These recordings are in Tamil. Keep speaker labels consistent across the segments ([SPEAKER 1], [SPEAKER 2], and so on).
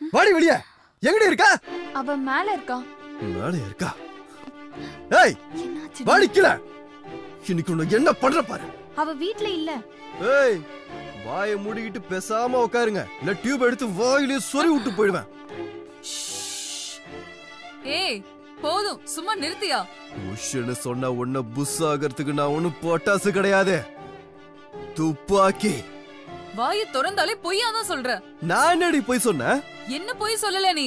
[SPEAKER 1] வாடி வெளிய. எங்கடி இருக்கா?
[SPEAKER 2] அவ மேல இருக்கா?
[SPEAKER 1] மேலே இருக்கா? ஏய் வாடி கீழே. இன்னைக்கு உன்னை என்ன பண்ற பாரு.
[SPEAKER 2] அவ வீட்ல இல்ல.
[SPEAKER 1] ஏய் வாயை மூடிக்கிட்டு பேசாம உட்காருங்க இல்ல டியூப் எடுத்து வாயிலே சொறி விட்டு போயிடுவேன்.
[SPEAKER 3] ஏய் போதும். சும்மா நிறுத்தியா?
[SPEAKER 1] புஷ்ன்னு சொன்னா உன்ன புஸ் ஆகிறதுக்கு நான் ஒண்ணும் பொட்டாசு கிடையாது. துப்பாக்கி.
[SPEAKER 3] வாயை திறந்தாலே பொய்யா தான் சொல்ற.
[SPEAKER 1] நான் என்னடி போய் சொன்னேன்
[SPEAKER 3] என்ன பொய் சொல்லல நீ?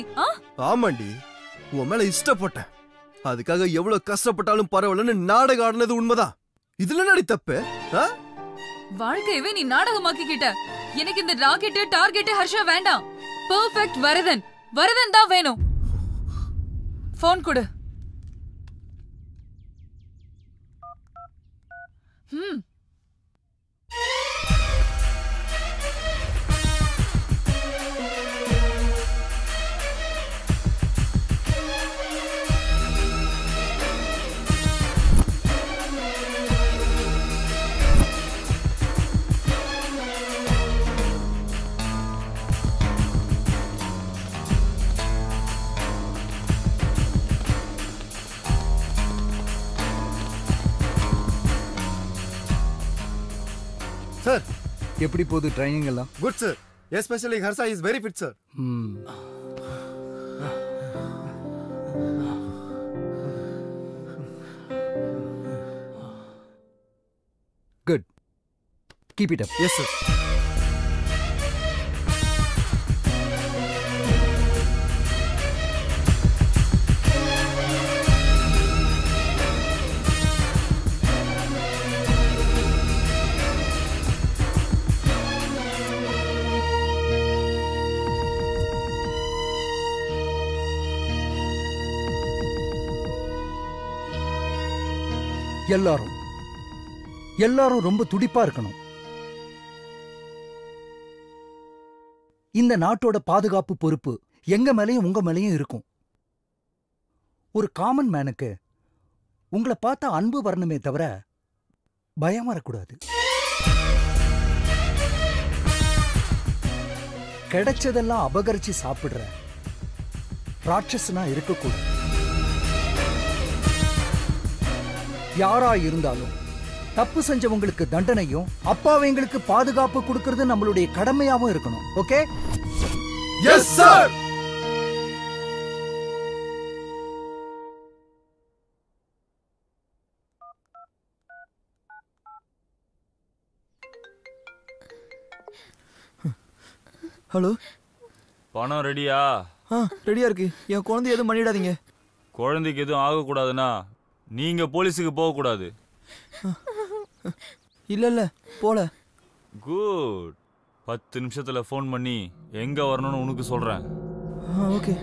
[SPEAKER 1] ஆமாண்டி உன் மேல இஷ்டப்பட்டேன். அதுக்காக எவ்வளவு கஷ்டப்பட்டாலும் பரவாயில்லன்னு நாடகம் ஆடினது உண்மைதான். இதுல என்னடி தப்பு?
[SPEAKER 3] வாழ்க்கையவே நீ நாடகமாக்கிக்கிட்ட. எனக்கு இந்த ராக்கெட் டார்கெட் ஹர்ஷா வேண்டாம். பெர்ஃபெக்ட் வரதன். வரதன் தான் வேணும். போன் கொடு. ம்
[SPEAKER 4] எப்படி போகுது ட்ரைனிங் எல்லாம்?
[SPEAKER 1] Good sir especially Harsha is very fit sir
[SPEAKER 4] good keep it up
[SPEAKER 1] yes sir
[SPEAKER 4] எல்லாரும். எல்லாரும் ரொம்ப துடிப்பா இருக்கணும். இந்த நாட்டோட பாதுகாப்பு பொறுப்பு எங்க மேலயும் உங்க மேலயும் இருக்கும். ஒரு காமன் மேனுக்கு உங்களை பார்த்தா அன்பு வரணுமே தவிர பயம் வரக்கூடாது. கிடைச்சதெல்லாம் அபகரிச்சு சாப்பிடுற ராட்சசனா இருக்கக்கூடாது. யாரா இருந்தாலும் தப்பு செஞ்சவங்களுக்கு தண்டனையும் அப்பாவைங்களுக்கு பாதுகாப்பு கொடுக்கறது நம்மளுடைய கடமையாவும் இருக்கணும். ஓகே?
[SPEAKER 1] எஸ் சார்
[SPEAKER 5] ஹலோ
[SPEAKER 6] பணம் ரெடியா
[SPEAKER 5] ஆ ரெடியா இருக்கு. என் குழந்தை எதுவும் பண்ணிடாதீங்க.
[SPEAKER 6] குழந்தைக்கு எதுவும் ஆகக்கூடாதுன்னா நீங்க போலீஸுக்கு போகக்கூடாது.
[SPEAKER 5] இல்ல இல்ல போல.
[SPEAKER 6] குட். பத்து நிமிஷத்துல ஃபோன் பண்ணி எங்க வரணும்னு உனக்கு சொல்றேன்.
[SPEAKER 5] Ah okay.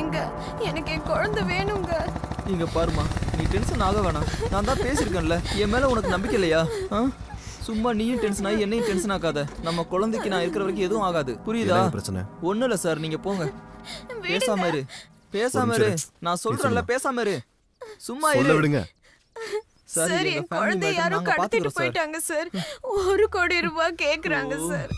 [SPEAKER 2] எங்க எனக்கு என் குழந்தை வேணுங்க.
[SPEAKER 5] இங்க பாருமா நீ டென்ஷன் ஆக வேணாம். நான் தான் பேசியிருக்கேன்ல என் மேல உனக்கு நம்பிக்கை இல்லையா? ஆ? சும்மா நீயும் டென்ஷன் ஆகி என்னையும் டென்ஷன் ஆக்காத. நம்ம குழந்தைக்கு நான் இருக்கிற வரைக்கும் எதுவும் ஆகாது. புரியுதா?
[SPEAKER 1] பிரச்சனை?
[SPEAKER 5] ஒண்ணும் இல்ல சார் நீங்க போங்க. பேசாம இரு. பேசாம இரு. நான் சொல்றேன்ல பேசாம இரு. சும்மா
[SPEAKER 1] சொல்ல
[SPEAKER 5] இரு.
[SPEAKER 1] விடுங்க.
[SPEAKER 5] சார்
[SPEAKER 2] என் குழந்தை
[SPEAKER 5] matter,
[SPEAKER 2] யாரோ
[SPEAKER 5] நாங்க
[SPEAKER 2] கடத்திட்டு போயிட்டாங்க சார். ஒரு கோடி ரூபாய் கேக்குறாங்க. சார்.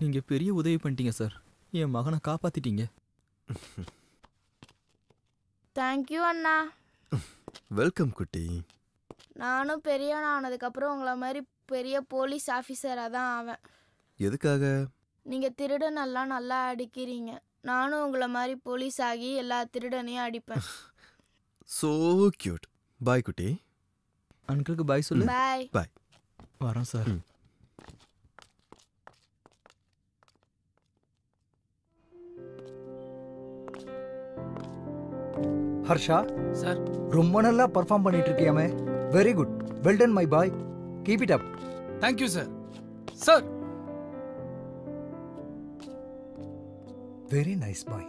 [SPEAKER 5] நீங்க பெரிய உதவி பண்ணிட்டீங்க சார். என் மகனை காப்பாத்திட்டீங்க.
[SPEAKER 7] தேங்க்யூ அண்ணா.
[SPEAKER 1] வெல்கம் குட்டி.
[SPEAKER 7] நானும் பெரியவன் ஆனதுக்கப்புறம் உங்களை மாதிரி பெரிய போலீஸ் ஆஃபீஸராக தான் ஆவேன்.
[SPEAKER 1] எதுக்காக?
[SPEAKER 7] நீங்கள் திருடனெல்லாம் நல்லா அடிக்கிறீங்க. நானும் உங்களை மாதிரி போலீஸ் ஆகி எல்லா திருடனையும் அடிப்பேன்.
[SPEAKER 1] சோ கியூட் பாய் குட்டி.
[SPEAKER 5] அங்கிளுக்கு பாய் சொல்லு.
[SPEAKER 7] பாய்
[SPEAKER 5] வரோம் சார்.
[SPEAKER 4] ஹர்ஷா
[SPEAKER 8] சார்.
[SPEAKER 4] ரொம்ப நல்லா பர்ஃபார்ம் பண்ணிட்டு இருக்கியாமே very good well done my boy keep it up
[SPEAKER 8] thank you sir sir
[SPEAKER 4] very nice boy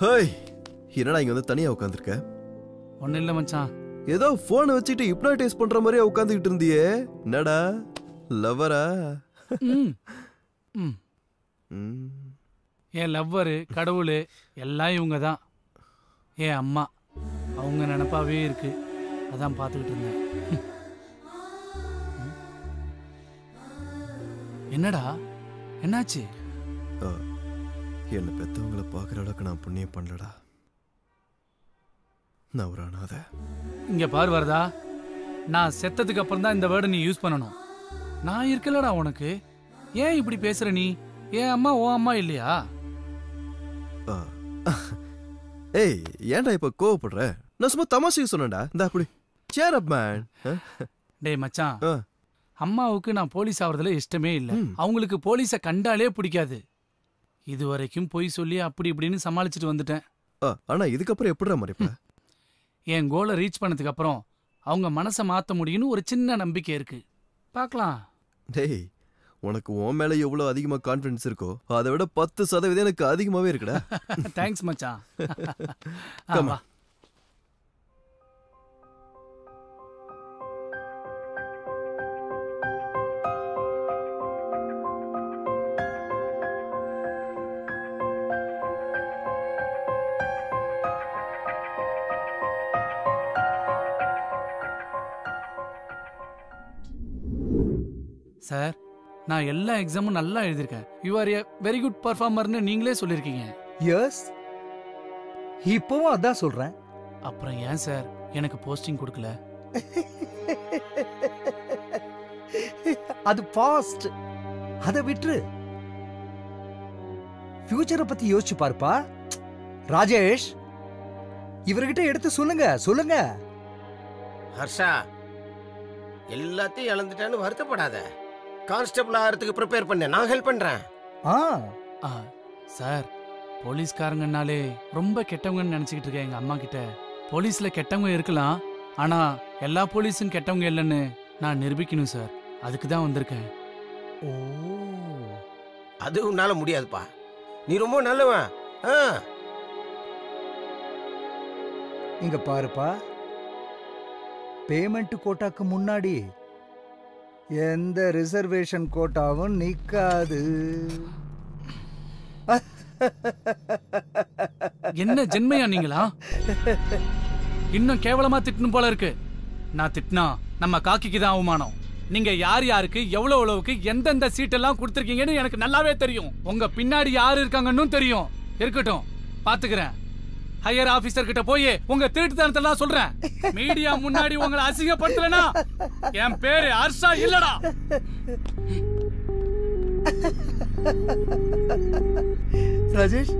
[SPEAKER 1] hey என்னடா இங்க வந்து தனியா உட்காந்துருக்க
[SPEAKER 8] ஒன்றும் இல்லை மச்சான்.
[SPEAKER 1] ஏதோ போனை வச்சுட்டு ஹிப்னாடைஸ் பண்ற மாதிரியே உட்காந்துக்கிட்டு இருந்தியே. என்னடா லவரா
[SPEAKER 8] ம். ம். என் லவ்வரு கடவுள் எல்லாம் இவங்க தான் என் அம்மா அவங்க நினப்பாவே இருக்கு. அதான் பார்த்துக்கிட்டு இருந்தேன். என்னடா? என்னாச்சு?
[SPEAKER 1] என்னை பெத்தவங்கள பார்க்குற அளவுக்கு நான் புண்ணியம் பண்ணலடா. நான் ஒரு அனாதை.
[SPEAKER 8] இங்க பாரு வரதா. நான் செத்ததுக்கு அப்புறம் தான் இந்த வேர்டை நீ யூஸ் பண்ணணும். நான் இருக்கலடா உனக்கு. ஏன் இப்படி பேசுற நீ? என் அம்மா உன் அம்மா இல்லையா.
[SPEAKER 1] ஏய் ஏன்டா இப்ப கோவப்படுற? நான் சும்மா தமாஷைக்கு சொன்னேன்டா. இந்த அப்படி சேர் அப் மேன்
[SPEAKER 8] டேய் மச்சான். அம்மாவுக்கு நான் போலீஸ் ஆவறதுல இஷ்டமே இல்ல. அவங்களுக்கு போலீஸை கண்டாலே பிடிக்காது. இது வரைக்கும் பொய் சொல்லி அப்படி இப்படின்னு சமாளிச்சுட்டு வந்துட்டேன்.
[SPEAKER 1] ஆனா இதுக்கப்புறம் எப்படிடா மறைப்ப
[SPEAKER 8] என் கோலை ரீச் பண்ணதுக்கு அப்புறம் அவங்க மனசை மாத்த முடியும்னு ஒரு சின்ன நம்பிக்கை இருக்கு. பார்க்கலாம்.
[SPEAKER 1] டேய் உனக்கு உன் மேல எவ்வளவு அதிகமா கான்ஃபிடன்ஸ் இருக்கோ அதை விட பத்து சதவீதம் எனக்கு அதிகமாவே இருக்குடா
[SPEAKER 8] தேங்க்ஸ் மச்சான் ஆ,
[SPEAKER 1] Come on.
[SPEAKER 8] வா. சார் நான் எல்லா எக்ஸாமும் நல்லா எழுதியிருக்கேன். You are a very good பர்ஃபார்மர்னு நீங்களே சொல்லியிருக்கீங்க.
[SPEAKER 4] எஸ் இப்பவும் அதான் சொல்றேன்.
[SPEAKER 8] அப்புறம் ஏன் சார்? எனக்கு போஸ்டிங் கொடுக்கல.
[SPEAKER 4] அது பாஸ்ட் அதை விட்டுரு. ஃபியூச்சரை பத்தி யோசிச்சு பாருப்பா. ராஜேஷ் இவர்கிட்ட எடுத்து சொல்லுங்க சொல்லுங்க.
[SPEAKER 9] ஹர்ஷா எல்லாத்தையும் இழந்துட்டேன்னு வருத்தப்படாத. கான்ஸ்டபிள் ஆகிறதுக்கு ப்ரிப்பேர் பண்ண. நான் ஹெல்ப் பண்றேன்.
[SPEAKER 4] ஆ.
[SPEAKER 8] ஆ, சார் போலீஸ்காரங்கனாலே ரொம்ப கெட்டவங்கன்னு நினைச்சுக்கிட்டு இருக்கேன் எங்க அம்மா கிட்ட. போலீஸ்ல கெட்டவங்க இருக்கலாம் ஆனா எல்லா போலீஸும் கெட்டவங்க இல்லைன்னு நான் நிரூபிக்கணும் சார். அதுக்கு தான் வந்திருக்கேன்.
[SPEAKER 4] ஓ.
[SPEAKER 9] அது உன்னால முடியாதுப்பா. நீ ரொம்ப நல்லவன். ஆ.
[SPEAKER 4] இங்க பாருப்பா. பேமெண்ட் கோட்டாக்கு முன்னாடி எந்த ரிசர்வேஷன் கோட்டாவும் நிக்காது.
[SPEAKER 8] என்ன ஜென்மையா நீங்களா? இன்னும் கேவலமா திட்டணும் போல இருக்கு. நான் திட்டினா நம்ம காக்கிக்கு தான் அவமானம். நீங்க யார் யாருக்கு எவ்வளவு அளவுக்கு எந்தெந்த சீட்டெல்லாம் கொடுத்துருக்கீங்கன்னு எனக்கு நல்லாவே தெரியும். உங்க பின்னாடி யார் இருக்காங்கன்னு தெரியும். இருக்கட்டும் பாத்துக்கிறேன். ஹையர் ஆபீசர் கிட்ட போய் உங்க திருட்டுத்தனத்தெல்லாம் சொல்றேன். மீடியா முன்னாடி உங்களை அசிங்கப்படுத்தலனா என் பேரு ஹர்ஷா இல்லடா.
[SPEAKER 4] ராஜேஷ்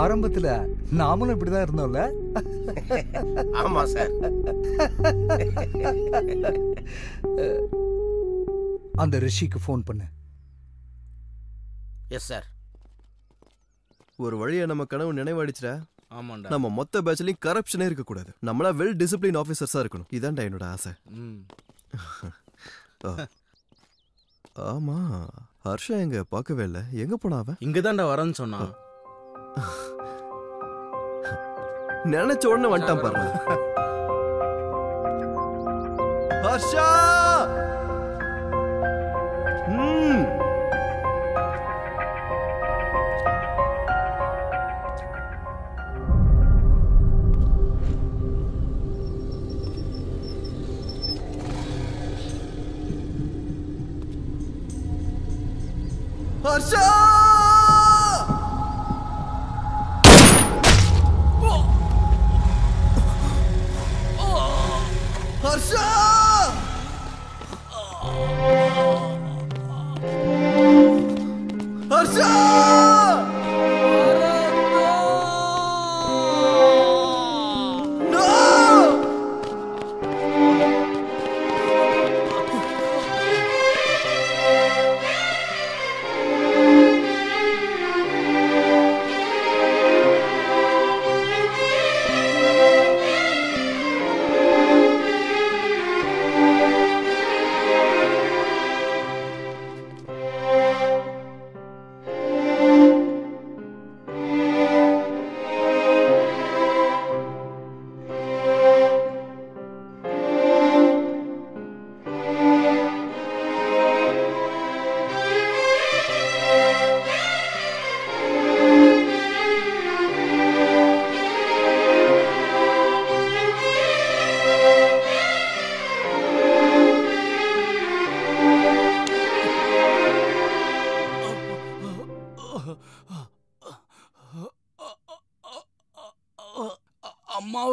[SPEAKER 4] ஆரம்பத்துல நாமளும் இப்படிதான் இருந்தோம்ல?
[SPEAKER 9] ஆமா சார்.
[SPEAKER 4] அந்த ரிஷிக்கு ஃபோன் பண்ணு.
[SPEAKER 9] எஸ் சார்
[SPEAKER 1] ஒரு வழியா நம்ம கனவு நினைவாடிச்சுடா.
[SPEAKER 9] ஆமாண்டா.
[SPEAKER 1] நம்ம மொத்த பேட்ச்லயும் கரப்ஷனே இருக்க கூடாது நம்மளா வெல் டிசிப்ளின் ஆபீசர்ஸா இருக்கணும். இதான்டா என்னோட ஆசை. ஆமா. ஹர்ஷா எங்க? பார்க்கவே இல்ல. எங்க போனா அவன்?
[SPEAKER 10] இங்கதான்டா வரேன்னு சொன்னான்.
[SPEAKER 1] நினைச்ச உடனே வந்துட்டான் பாரு ஹர்ஷா! ஹர்ஷா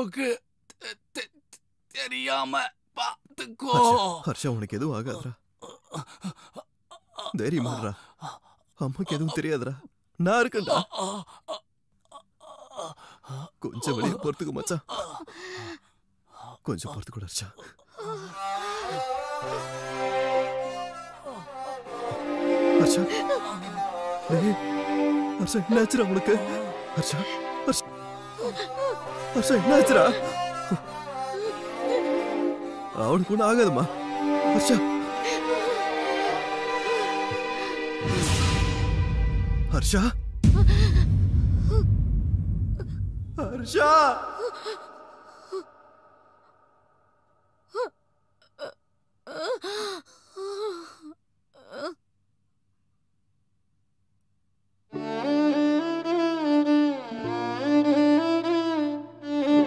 [SPEAKER 8] அம்மாவுக்கு தெரியாம பாத்துக்கோ
[SPEAKER 1] ஹர்ஷா, உனக்கு எதுவும் ஆகாதரா தைரியமா அம்மாக்கு எதுவும் தெரியாதுடா. நான் இருக்கேன்டா. கொஞ்சம் வெளியே போறதுக்கு மச்சான் கொஞ்சம் பொறுத்து கூட ஹர்ஷா. ஹர்ஷா. டேய், ஹர்ஷா என்னாச்சுடா உனக்கு? ஹர்ஷா. ஹர்ஷா ஹர்ஷா என்னாச்சுடா அவனுக்கு ஒன்றும் ஆகாதுமா ஹர்ஷா ஹர்ஷா ஹர்ஷா